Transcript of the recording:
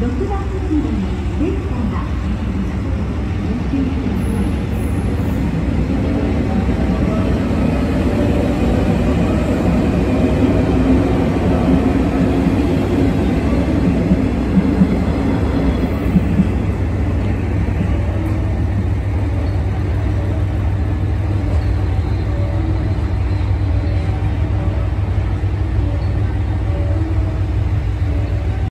6番乗り場